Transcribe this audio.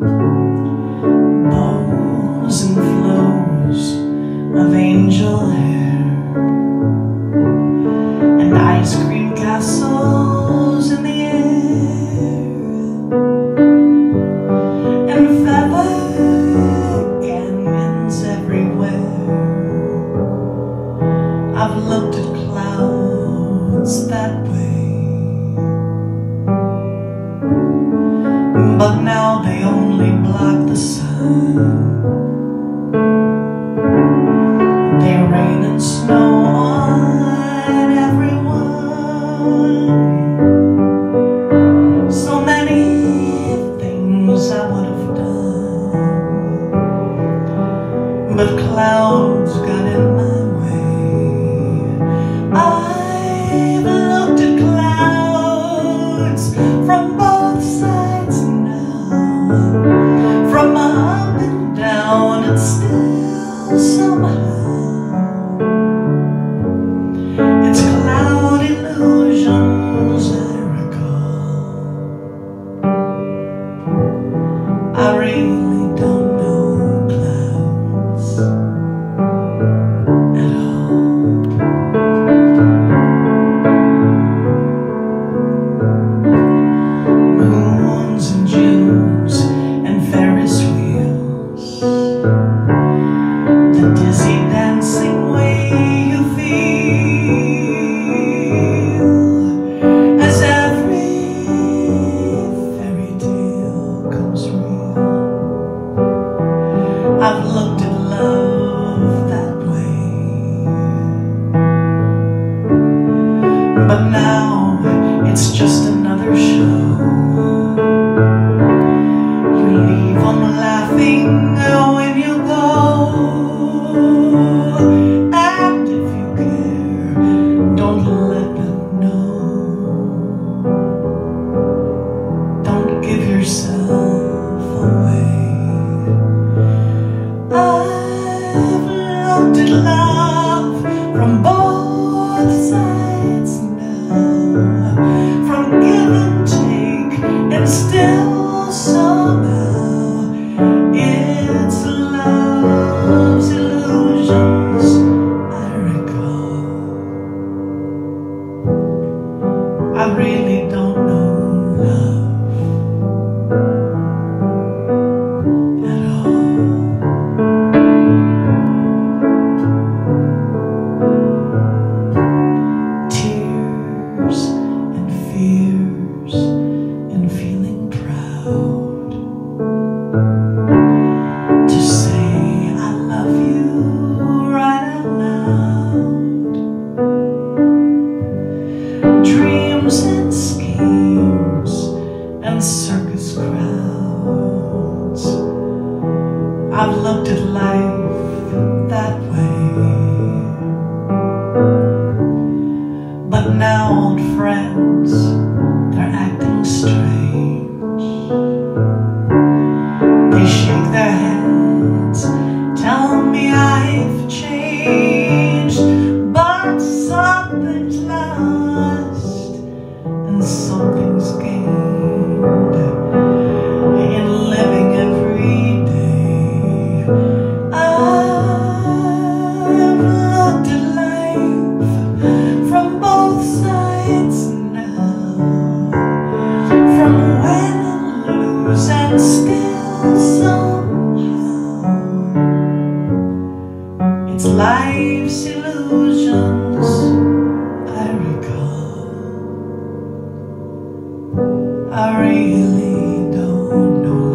Bows and flows of angel hair And ice cream castles in the air And feather canyons everywhere. I've looked at clouds that way but now they but clouds got in my way. I've looked at clouds from both sides now, from up and down, and still somehow. It's cloud illusions I recall. I really don't I've looked at love that way, but now it's just another show. Yourself away. I've looked at love from both sides now, from give and take, and still somehow it's love's illusions I recall. I really don't know I've looked at life that way. It's life's illusions I recall. I really don't know